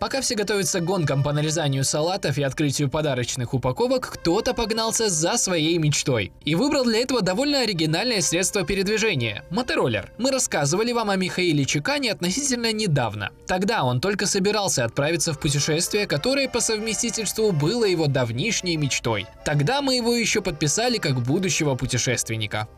Пока все готовятся к гонкам по нарезанию салатов и открытию подарочных упаковок, кто-то погнался за своей мечтой. И выбрал для этого довольно оригинальное средство передвижения – мотороллер. Мы рассказывали вам о Михаиле Чекане относительно недавно. Тогда он только собирался отправиться в путешествие, которое по совместительству было его давнишней мечтой. Тогда мы его еще подписали как будущего путешественника.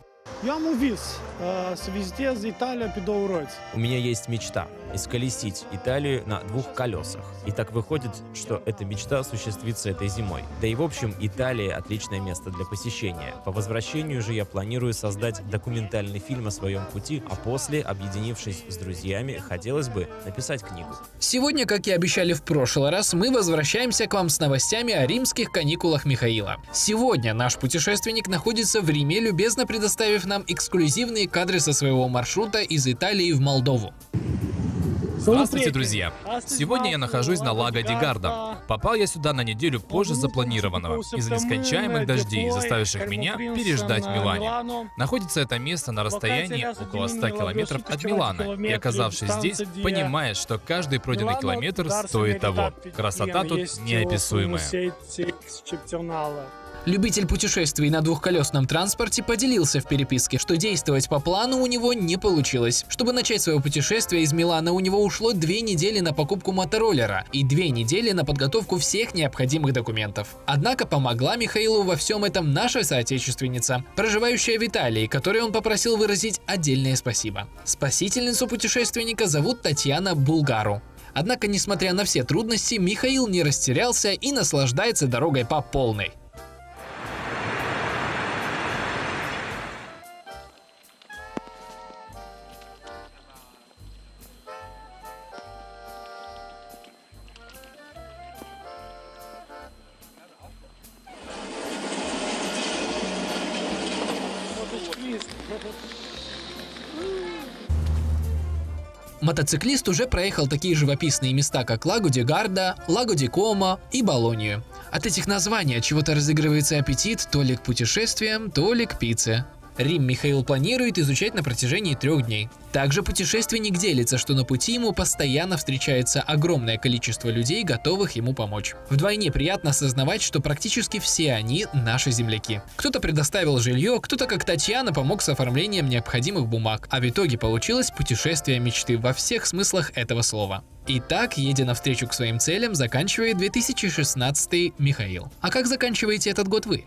Я му віз е, везде з Італії під Уроць. У меня есть мечта – исколесить Италию на двух колесах. И так выходит, что эта мечта осуществится этой зимой. Да и в общем, Италия – отличное место для посещения. По возвращению же я планирую создать документальный фильм о своем пути, а после, объединившись с друзьями, хотелось бы написать книгу. Сегодня, как и обещали в прошлый раз, мы возвращаемся к вам с новостями о римских каникулах Михаила. Сегодня наш путешественник находится в Риме, любезно предоставив нам эксклюзивные кадры со своего маршрута из Италии в Молдову. Здравствуйте, друзья! Сегодня я нахожусь на Лаго Ди Гарда. Попал я сюда на неделю позже запланированного из-за нескончаемых дождей, заставивших меня переждать в Милане. Находится это место на расстоянии около 100 километров от Милана, и оказавшись здесь, понимаешь, что каждый пройденный километр стоит того. Красота тут неописуемая. Любитель путешествий на двухколесном транспорте поделился в переписке, что действовать по плану у него не получилось. Чтобы начать свое путешествие из Милана, у него ушло две недели на покупку мотороллера и две недели на подготовку всех необходимых документов. Однако помогла Михаилу во всем этом наша соотечественница, проживающая в Италии, которой он попросил выразить отдельное спасибо. Спасительницу путешественника зовут Татьяна Булгару. Однако, несмотря на все трудности, Михаил не растерялся и наслаждается дорогой по полной. Мотоциклист уже проехал такие живописные места, как Лаго ди Гарда, Лаго ди Комо и Болонию. От этих названий от чего-то разыгрывается аппетит то ли к путешествиям, то ли к пицце. Рим Михаил планирует изучать на протяжении трех дней. Также путешественник делится, что на пути ему постоянно встречается огромное количество людей, готовых ему помочь. Вдвойне приятно осознавать, что практически все они наши земляки. Кто-то предоставил жилье, кто-то, как Татьяна, помог с оформлением необходимых бумаг, а в итоге получилось путешествие мечты во всех смыслах этого слова. Итак, едя навстречу к своим целям, заканчивает 2016 Михаил. А как заканчиваете этот год вы?